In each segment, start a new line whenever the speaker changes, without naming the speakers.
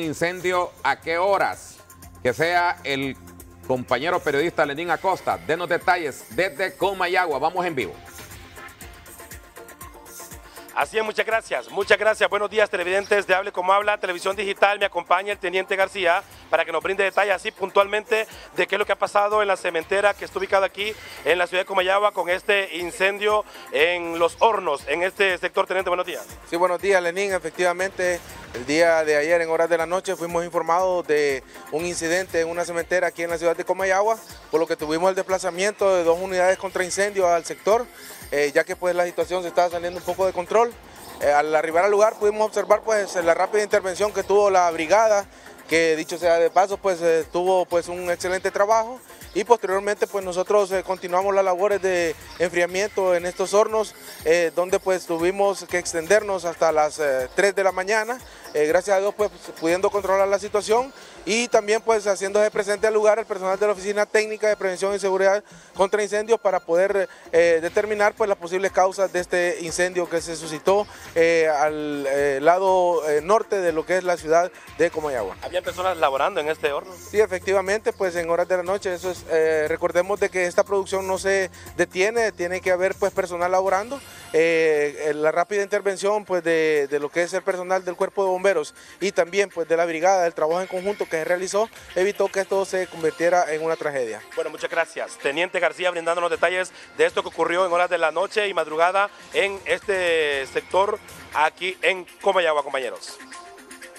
incendio a qué horas? Que sea el compañero periodista Lenín Acosta. Denos detalles desde Comayagua. Vamos en vivo.
Así es, muchas gracias. Muchas gracias. Buenos días, televidentes de Hable como Habla, Televisión Digital. Me acompaña el Teniente García para que nos brinde detalles así puntualmente de qué es lo que ha pasado en la cementera que está ubicada aquí en la ciudad de Comayagua con este incendio en los hornos, en este sector. Teniente, buenos días.
Sí, buenos días, Lenín. Efectivamente, el día de ayer en horas de la noche fuimos informados de un incidente en una cementera aquí en la ciudad de Comayagua, por lo que tuvimos el desplazamiento de dos unidades contra incendio al sector, eh, ya que pues la situación se estaba saliendo un poco de control. Eh, al arribar al lugar pudimos observar pues la rápida intervención que tuvo la brigada, que dicho sea de paso pues eh, tuvo pues un excelente trabajo y posteriormente pues nosotros continuamos las labores de enfriamiento en estos hornos donde pues tuvimos que extendernos hasta las 3 de la mañana, gracias a Dios pues pudiendo controlar la situación y también pues haciéndose presente al lugar el personal de la Oficina Técnica de Prevención y Seguridad contra Incendios para poder determinar pues las posibles causas de este incendio que se suscitó al lado norte de lo que es la ciudad de Comayagua.
¿Había personas laborando en este horno?
Sí, efectivamente, pues en horas de la noche, eso es, eh, recordemos de que esta producción no se detiene, tiene que haber pues personal laborando, eh, la rápida intervención pues de, de, lo que es el personal del cuerpo de bomberos y también pues de la brigada, el trabajo en conjunto que se realizó, evitó que esto se convirtiera en una tragedia.
Bueno, muchas gracias. Teniente García brindándonos detalles de esto que ocurrió en horas de la noche y madrugada en este sector aquí en Comayagua, compañeros.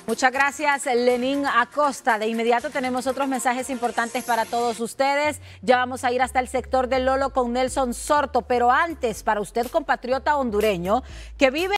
Muchas gracias, Lenín Acosta. De inmediato tenemos otros mensajes importantes para todos ustedes. Ya vamos a ir hasta el sector del Lolo con Nelson Sorto, pero antes, para usted, compatriota hondureño, que vive